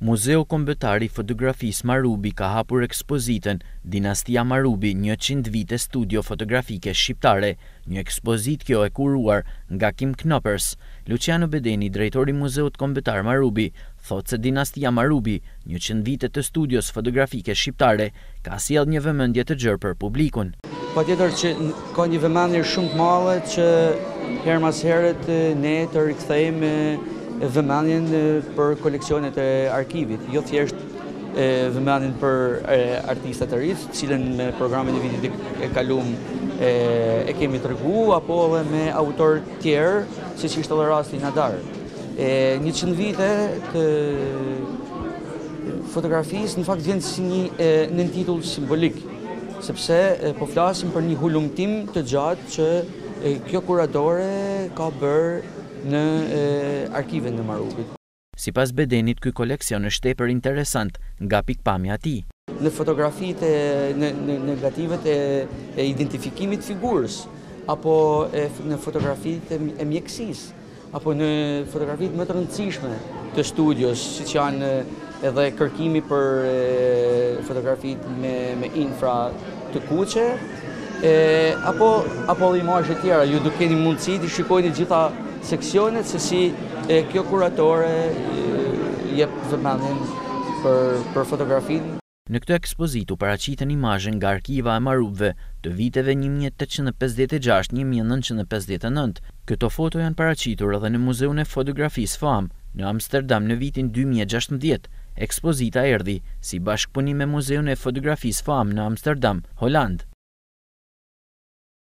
Muzeu Kombëtar i Fotografisë Marubi ka hapur ekspozitën Dinastia Marubi njëqind vite studio fotografike shqiptare, një ekspozitë kjo e kuruar nga Kim Knoppers. Luçiano Bedeni, drejtor i Muzeut Kombëtar Marubi, thotë se Dinastia Marubi, njëqind vite të studios fotografike shqiptare, ka sjellë një vëmendje të gjerë për publikun. Patjetër që ka një vëmendje shumë të madhe që herë mbas here ne të rikthejmë vëmendjen për koleksionet e arkivit, jo thjesht vëmendjen për artistat e rinj, të cilin me programin e vitit e kalum e kemi tregu apo edhe me autorë të tjerë, siç ishte edhe rasti i Nadar. Njëqind vite të fotografisë në fakt vjen si një nëntitull simbolik, sepse po flasim për një hulumtim të gjatë që kjo kuratore ka bërë në arkivën e Marubit. Sipas Bedenit ky koleksion është tepër interesant nga pikëpamja e tij. Në fotografitë e negativet e identifikimit të figurës apo në fotografitë e mjekësisë. apo në fotografitë më të rëndësishme të studios, siç janë edhe kërkimi për fotografitë me me infra të kuqe, e, apo apo edhe imazhe të tjera, ju do keni mundësi të shikojni gjitha seksionet se si e, kjo kuratore jep vëmendjen për për fotografinë. Në këtë ekspozitë u paraqitën imazhe nga arkiva e Marubëve të viteve një mijë e tetëqind e pesëdhjetë e gjashtë një mijë e nëntëqind e pesëdhjetë e nëntë. Këto foto janë paraqitur edhe në Muzeun e Fotografisë Foam në Amsterdam në vitin dy mijë e gjashtëmbëdhjetë. Ekspozita erdhi si bashkëpunim me Muzeun e Fotografisë Foam në Amsterdam, Holandë.